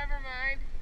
Never mind.